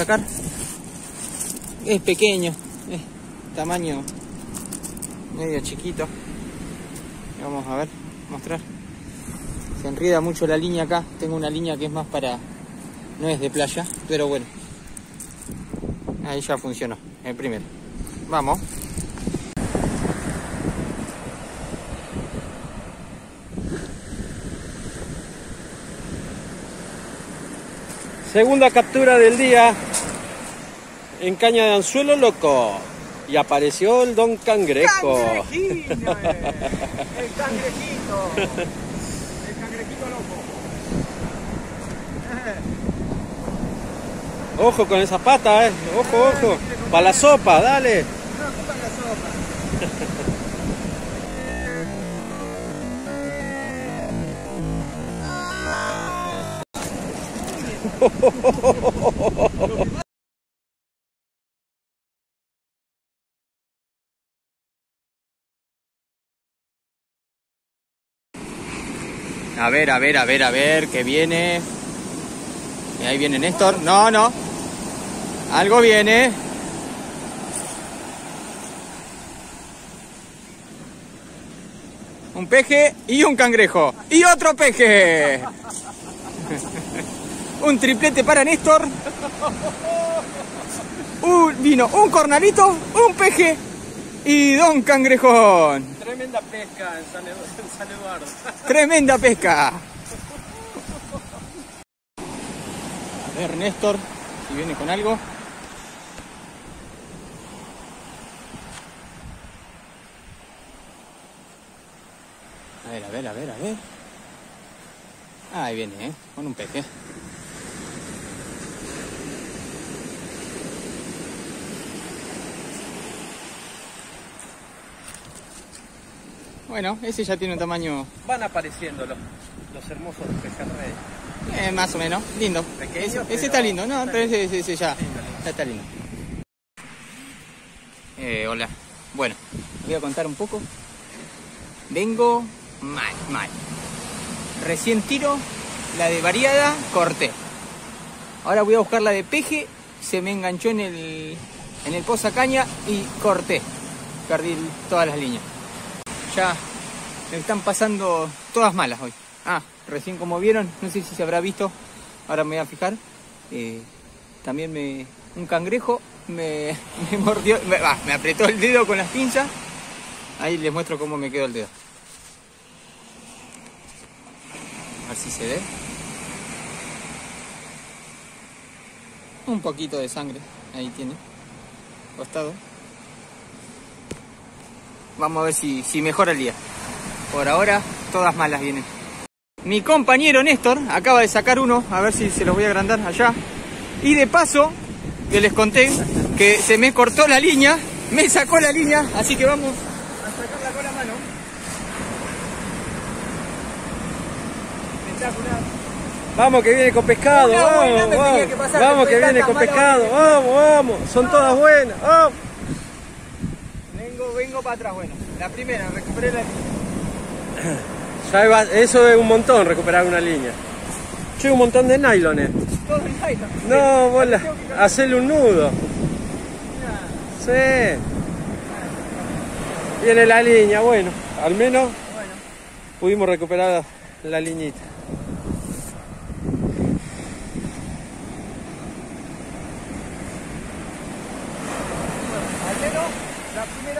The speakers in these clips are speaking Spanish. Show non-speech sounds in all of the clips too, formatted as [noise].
sacar. Es pequeño, es tamaño medio chiquito. Vamos a ver, mostrar. Se enreda mucho la línea acá. Tengo una línea que es más para. No es de playa, pero bueno. Ahí ya funcionó, el primero. Vamos. Segunda captura del día en caña de anzuelo loco. Y apareció el don cangrejo. [laughs] El cangrejito. El cangrejito loco. Ojo con esa pata, eh. Ojo, ojo. Para la sopa, dale. [laughs] A ver, a ver, a ver, a ver, que viene. Y ahí viene Néstor. No, no. Algo viene. Un peje y un cangrejo. Y otro peje. [laughs] un triplete para Néstor. Un, vino un cornalito, un peje y don cangrejón. Tremenda pesca en San, Eduardo. [laughs] Tremenda pesca. A ver, Néstor, si viene con algo. A ver, a ver, a ver, a ver. Ahí viene, ¿eh? Con un peje. Bueno, ese ya tiene un tamaño Van apareciendo los, los hermosos pejerreyes. Eh, más o menos, lindo. Pequeño, ese, está lindo, no, pero ese, ese- ese ya, ya está lindo. Eh, hola. Bueno, voy a contar un poco. Vengo mal, mal. Recién tiro la de variada, corté. Ahora voy a buscar la de peje, se me enganchó en el, en el poza caña y corté. Perdí todas las líneas. Ya me están pasando todas malas hoy. Ah, recién como vieron, no sé si se habrá visto, ahora me voy a fijar. eh, también me. un cangrejo me, [laughs] mordió, me, me apretó el dedo con las pinzas. Ahí les muestro cómo me quedó el dedo. A ver si se ve. Un poquito de sangre, ahí tiene. Costado. Vamos a ver si, si mejora el día. Por ahora, todas malas vienen. Mi compañero Néstor acaba de sacar uno, a ver si se los voy a agrandar allá. Y de paso, que les conté que se me cortó la línea, me sacó la línea, así que vamos a sacarla con la mano. Vamos que viene con pescado, vamos, vamos, que vamos viene con pescado, vamos, vamos, son todas buenas, vamos. Vengo, vengo para atrás, bueno. La primera, recuperé la línea. [clears throat] Ya va- eso es un montón recuperar una línea. Che, un montón de nylones. Todo el nylon. No, bola, hacerle un nudo. Sí. Viene la línea, bueno, al menos Bueno, pudimos recuperar la, la liñita. al menos la primera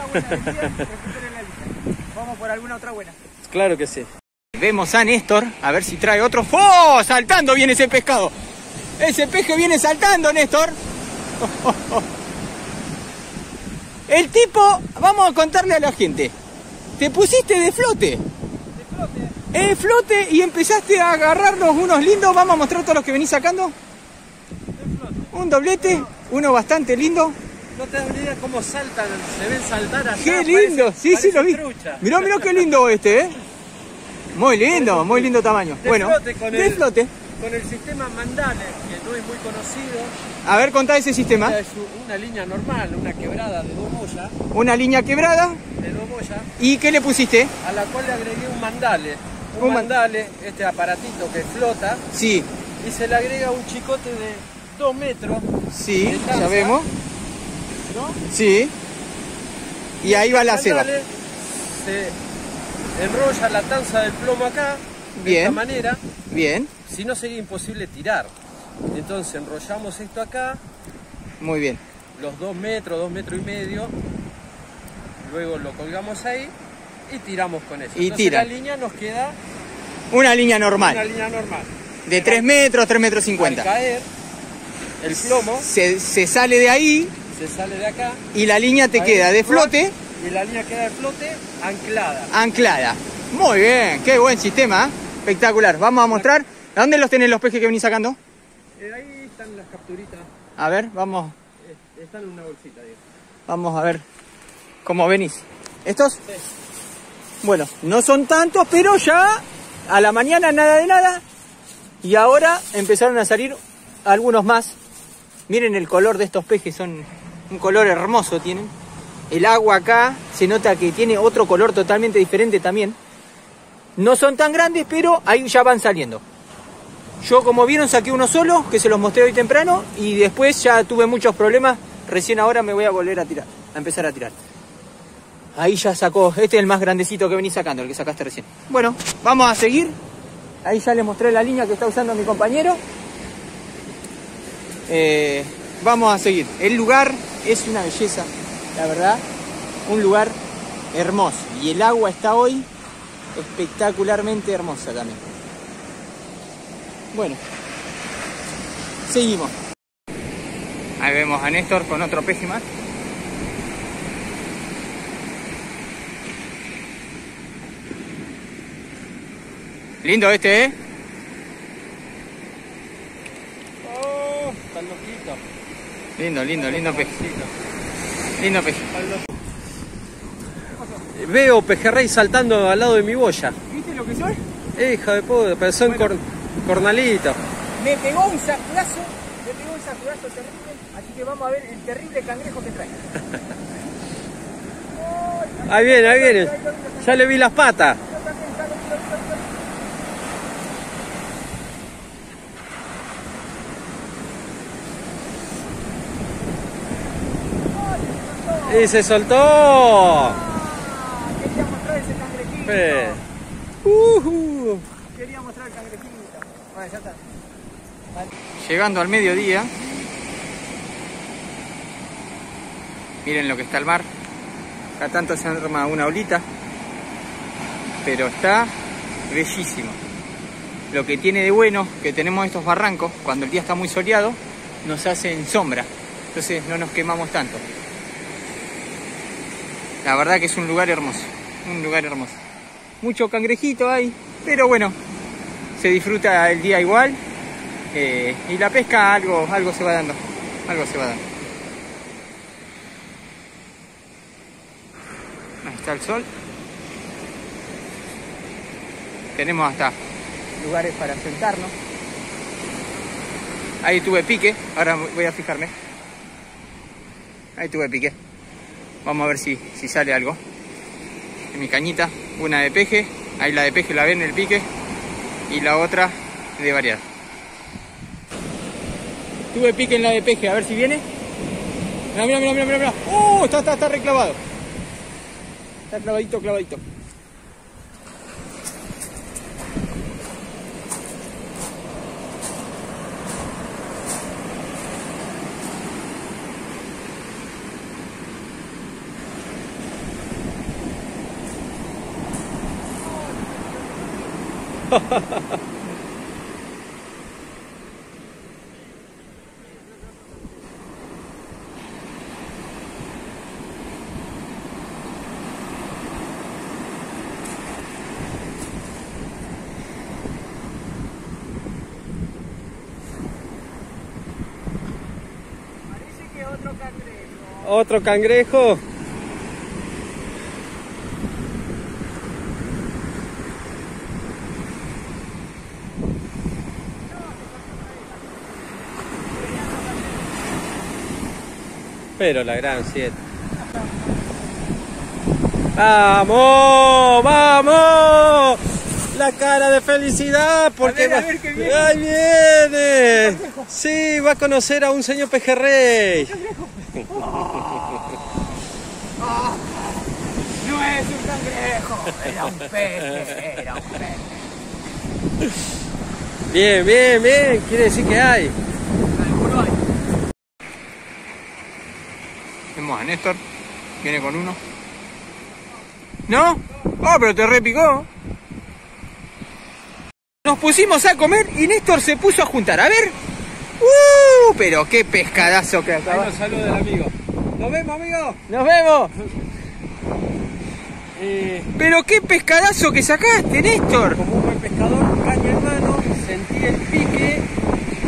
buena del día, recuperé la línea. Vamos por alguna otra buena. Claro que sí. Vemos a Néstor, a ver si trae otro. ¡Oh! Saltando viene ese pescado. Ese peje viene saltando, Néstor. [laughs] El tipo, vamos a contarle a la gente. Te pusiste de flote. Eh, flote y empezaste a agarrarnos unos lindos. Vamos a mostrar todos los que venís sacando. Un doblete, uno bastante lindo. No te das idea cómo saltan, se ven saltar acá. Qué lindo, parece- sí, sí, lo vi. trucha. Mirá, mirá qué lindo este, ¿eh? Muy lindo, muy lindo tamaño. De Bueno, flote con de el- flote. Con el sistema Mandale, que no es muy conocido, A ver, contá ese sistema. es una línea normal, una quebrada de dos boyas, Una línea quebrada. de dos boyas, ¿Y qué le pusiste? a la cual le agregué un mandale. Un, Un man- mandale, este aparatito que flota, Sí, y se le agrega un chicote de dos metros, sí, ya vemos. ¿No? Sí. Y ahí va la ceba. Se enrolla la tanza del plomo acá, de Bien. esta manera, Bien, si no sería imposible tirar. Entonces enrollamos esto acá, muy bien. los dos metros, dos metros y medio, luego lo colgamos ahí y tiramos con eso. Y Entonces tiran. la línea nos queda Una línea una normal. línea normal. De 3 metros, 3 metros Al 50. caer, el plomo Se, se sale de ahí se sale de acá. y la línea te queda de flote Y la línea queda de flote anclada. anclada. Muy bien, qué buen sistema. ¿eh? Espectacular. Vamos a mostrar. ¿A dónde los tenés los peces que venís sacando? Eh, ahí están las capturitas, A ver, vamos, eh, están en una bolsita. Diego. vamos a ver cómo venís. ¿Estos? Bueno, no son tantos, pero ya a la mañana nada de nada. Y ahora empezaron a salir algunos más. Miren el color de estos peces, son un color hermoso tienen. El agua acá se nota que tiene otro color totalmente diferente también. No son tan grandes, pero ahí ya van saliendo. Yo como vieron saqué uno solo, que se los mostré hoy temprano, y después ya tuve muchos problemas. Recién ahora me voy a volver a tirar, a empezar a tirar. Ahí ya sacó, este es el más grandecito que venís sacando, el que sacaste recién. Bueno, vamos a seguir. Ahí ya les mostré la línea que está usando mi compañero. Eh, vamos a seguir. El lugar es una belleza, la verdad. Un lugar hermoso. Y el agua está hoy espectacularmente hermosa también. Bueno, seguimos. Ahí vemos a Néstor con otro peje más. Lindo este, ¿eh? Oh, están loquitos. Lindo, lindo, lindo peje. Loquitos. Lindo peje. Veo pejerrey saltando al lado de mi boya. ¿Viste lo que soy? Eh, hija de puta, pero son cor- cornalitos. Me pegó un sacudazo, me pegó un sacudazo terrible, así que vamos a ver el terrible cangrejo que trae. [laughs] Ahí viene, ahí viene. Ya le vi las patas. Y se soltó. Quería mostrar ese cangrejito. Ujú. Quería mostrar el cangrejito. Bueno, ya está. Llegando al mediodía. Miren lo que está el mar. Acá tanto se arma una olita. Pero está bellísimo. Lo que tiene de bueno que tenemos estos barrancos, cuando el día está muy soleado, nos hacen sombra. Entonces no nos quemamos tanto. La verdad que es un lugar hermoso. Un lugar hermoso. Mucho cangrejito hay, pero bueno, se disfruta el día igual. eh, y la pesca algo, algo se va dando. Algo se va dando. Ahí está el sol. Tenemos hasta lugares para sentarnos. Ahí tuve pique, ahora voy a fijarme. Ahí tuve pique. Vamos a ver si, si sale algo. En mi cañita, una de peje, ahí la de peje la ven en el pique y la otra de variar. Tuve pique en la de peje, a ver si viene. Mira, mira, mira, mira, mira, mira. ¡Oh! Está, está, está reclavado. Está clavadito, clavadito. Parece que otro cangrejo. ¿Otro cangrejo? Pero la gran 7. ¡Vamos! ¡Vamos! La cara de felicidad porque A ver, a va- ver qué viene. ¡Ahí viene! Sí, va a conocer a un señor pejerrey. No es un cangrejo, era un peje, era un peje. Bien, bien, bien. Quiere decir que hay. Vemos a Néstor, viene con uno. ¿No? Oh, pero te repicó. Nos pusimos a comer y Néstor se puso a juntar. A ver. ¡Uh! Pero qué pescadazo que acaba. nos saluda el amigo. Nos vemos, amigo. ¡Nos vemos! [laughs] Eh, Pero qué pescadazo que sacaste, Néstor. como un buen pescador, caña en mano, sentí el pique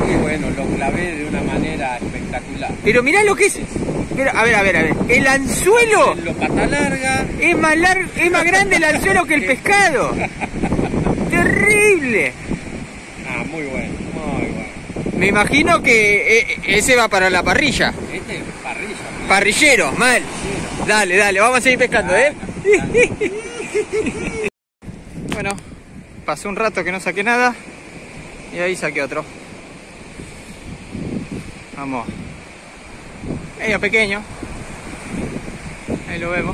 y bueno, lo clavé de una manera espectacular. Pero mirá lo que es. A ver, a ver, a ver. El anzuelo Lo pata larga, es más, lar- es más grande el anzuelo que el pescado. Terrible. ah, muy bueno, muy bueno. Me imagino que eh, ese va para la parrilla. Este es parrilla. Parrillero, mal. Dale, dale, vamos a seguir pescando, ¿eh? [laughs] Bueno, pasó un rato que no saqué nada y ahí saqué otro. Vamos. Medio pequeño. Ahí lo vemos.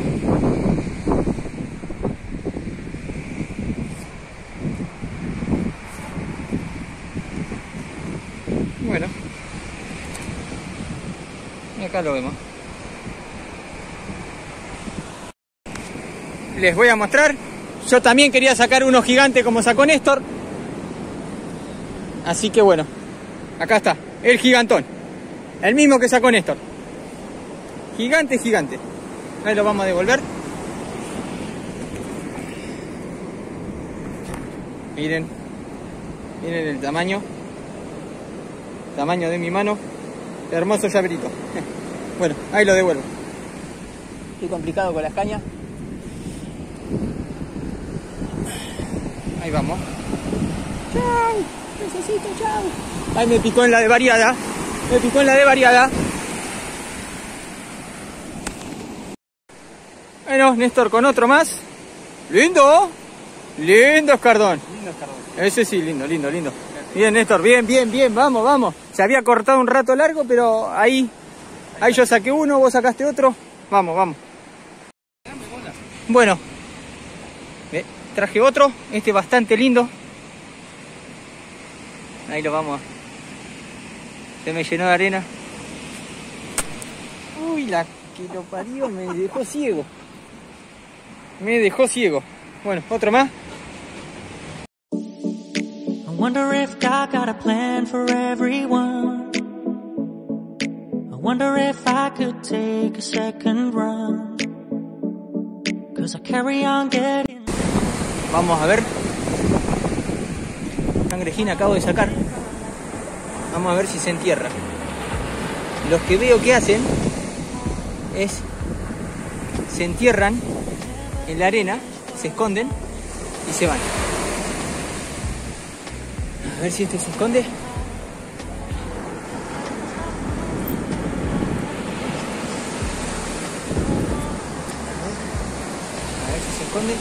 Bueno. Acá lo vemos. Les voy a mostrar. Yo también quería sacar uno gigante como sacó Néstor. Así que bueno. Acá está. El gigantón. El mismo que sacó Néstor. Gigante, gigante. Ahí lo vamos a devolver. Miren. Miren el tamaño. Tamaño de mi mano. Hermoso llaverito. [laughs] Bueno, ahí lo devuelvo. Estoy complicado con las cañas. Ahí vamos. Chao. Necesito chao. Ay, me picó en la de variada. Me picó en la de variada. Néstor con otro más. Lindo. Lindo escardón. Lindo cardón. Ese sí, lindo, lindo, lindo. Bien, Néstor, bien, bien, bien, vamos, vamos. Se había cortado un rato largo, pero ahí, ahí yo saqué uno, vos sacaste otro. Vamos, vamos. Bueno, eh, traje otro, este bastante lindo. Ahí lo vamos. a- Se me llenó de arena. Uy, la que lo parió me dejó ciego. Me dejó ciego. Bueno, otro más. I wonder if God got a plan for everyone. I wonder if I could take a second run. Cause I carry on getting. Vamos a ver. Cangrejina acabo de sacar. Vamos a ver si se entierra. Los que veo que hacen es se entierran en la arena, se esconden y se van. A ver si este se esconde. A ver si se esconde.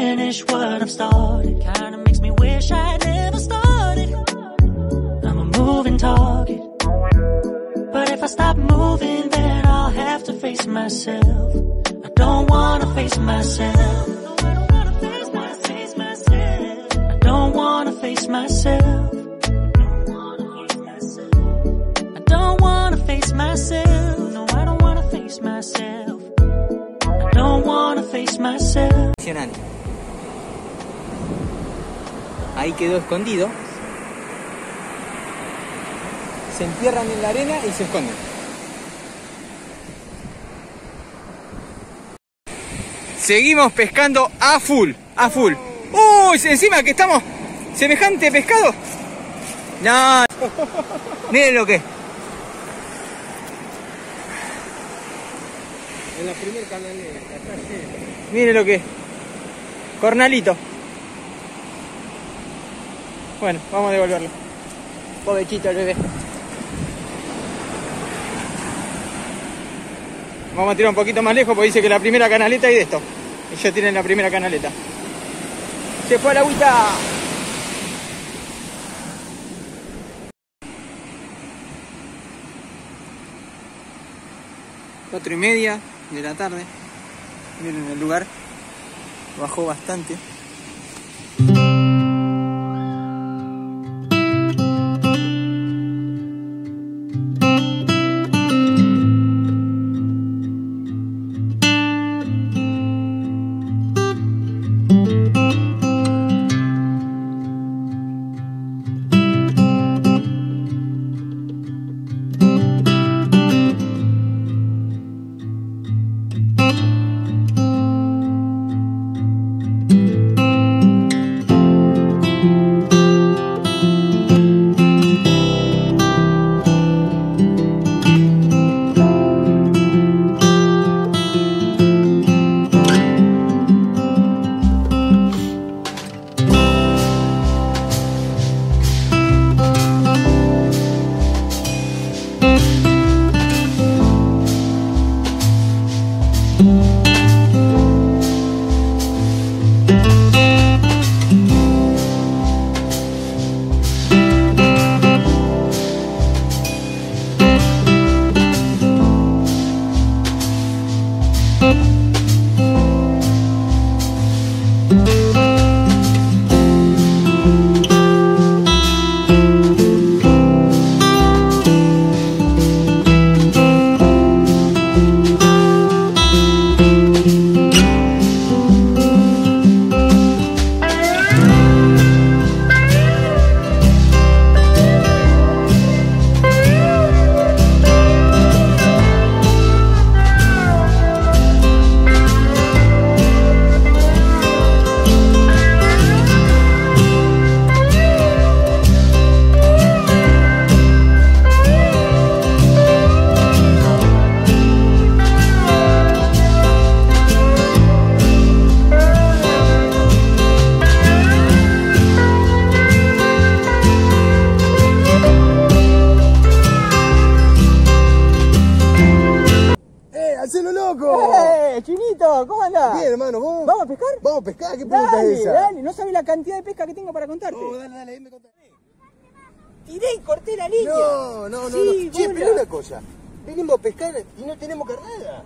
Finish what I've started. Kinda makes me wish I never started. I'm a moving target. But if I stop moving, then I'll have to face myself. I don't wanna face myself. I don't wanna face myself. I don't wanna face myself. No, I don't wanna face myself. I don't wanna face myself. ahí quedó escondido, se entierran en la arena y se esconden. Seguimos pescando a full, a full. ¡Uy! Encima que estamos semejante pescado. No. [laughs] Miren lo que. En la primer canalera, Miren lo que es. Cornalito. Bueno, vamos a devolverlo. Pobrecito el bebé. Vamos a tirar un poquito más lejos porque dice que la primera canaleta y de esto. Ellos tienen la primera canaleta. Se fue a la agüita. Cuatro y media de la tarde. Miren el lugar. Bajó bastante. ¿Cómo andás? Bien, hermano, ¿vos? ¿Vamos a pescar? Vamos a pescar, ¿qué pregunta Dale, es esa? dale, no sabes la cantidad de pesca que tengo para contarte. No, dale, dale, ahí me contás. Tiré y corté la línea. No, no, no, Sí, no. Che, pero una cosa. Venimos a pescar y no tenemos carnada.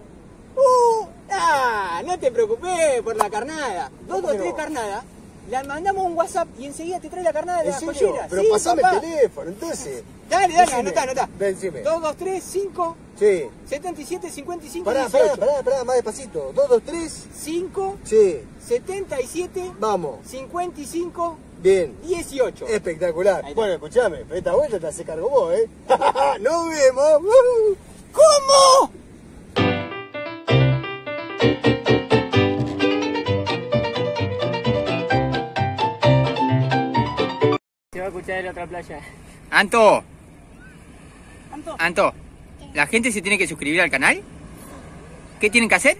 Uh, ah, no te preocupes por la carnada. Dos o ¿Cómo tres carnadas. Le mandamos un WhatsApp y enseguida te trae la carnada de ¿En la serio? Pero Sí, pasame papá. el teléfono, entonces. Dale, dale, anotá, anotá. Decime. 223 5 Sí. 77 55 Pará, 18. pará, pará, pará, más despacito. Dos, dos, tres. 5 Sí. 77 Vamos. 55 Bien. 18. Espectacular. Bueno, escuchame, esta vuelta te hace cargo vos, ¿eh? [laughs] ¡Nos vemos! ¿Cómo? Escuchar en la otra playa. Anto. Anto. Anto. ¿La gente se tiene que suscribir al canal? ¿Qué tienen que hacer?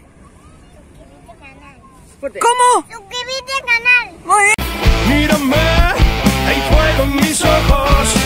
Suscríbete al canal. ¿Cómo? Suscríbete al canal. Muy bien. Mírame, hay fuego en mis ojos.